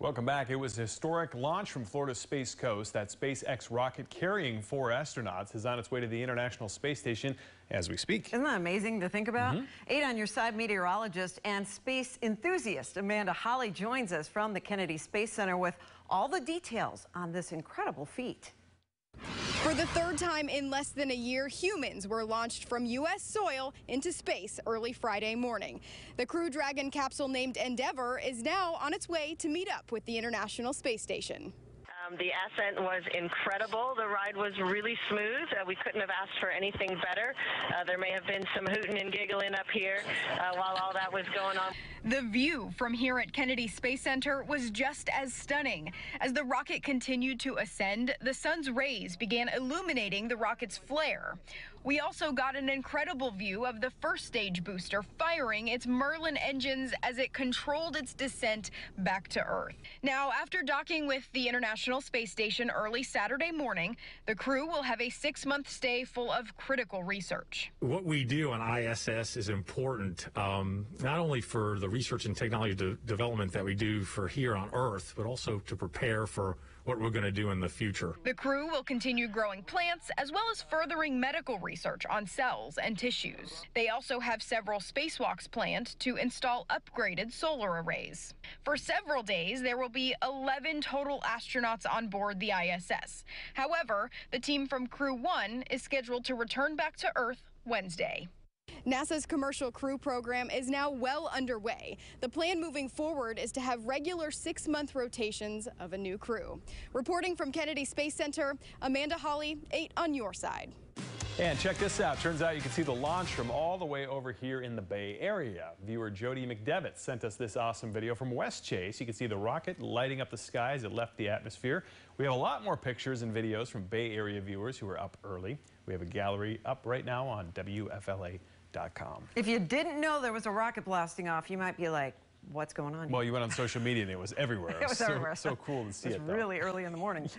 Welcome back. It was a historic launch from Florida's Space Coast. That SpaceX rocket carrying four astronauts is on its way to the International Space Station as we speak. Isn't that amazing to think about? Mm -hmm. Eight on your side meteorologist and space enthusiast Amanda Holly joins us from the Kennedy Space Center with all the details on this incredible feat. For the third time in less than a year, humans were launched from U.S. soil into space early Friday morning. The Crew Dragon capsule named Endeavour is now on its way to meet up with the International Space Station. Um, the ascent was incredible. The ride was really smooth. Uh, we couldn't have asked for anything better. Uh, there may have been some hooting and giggling up here uh, while all that was going on. The view from here at Kennedy Space Center was just as stunning. As the rocket continued to ascend, the sun's rays began illuminating the rocket's flare. We also got an incredible view of the first stage booster firing its Merlin engines as it controlled its descent back to Earth. Now, after docking with the International Space Station early Saturday morning, the crew will have a six month stay full of critical research. What we do on ISS is important, um, not only for the the research and technology de development that we do for here on Earth, but also to prepare for what we're going to do in the future. The crew will continue growing plants as well as furthering medical research on cells and tissues. They also have several spacewalks planned to install upgraded solar arrays. For several days, there will be 11 total astronauts on board the ISS. However, the team from Crew 1 is scheduled to return back to Earth Wednesday. NASA's Commercial Crew program is now well underway. The plan moving forward is to have regular six-month rotations of a new crew. Reporting from Kennedy Space Center, Amanda Holly, 8 on your side. And check this out. Turns out you can see the launch from all the way over here in the Bay Area. Viewer Jody McDevitt sent us this awesome video from Westchase. You can see the rocket lighting up the sky as it left the atmosphere. We have a lot more pictures and videos from Bay Area viewers who are up early. We have a gallery up right now on WFLA.com. If you didn't know there was a rocket blasting off, you might be like, what's going on? Well, you went on social media and it was everywhere. it was so, everywhere. So cool to see it. It was really early in the morning. Yeah.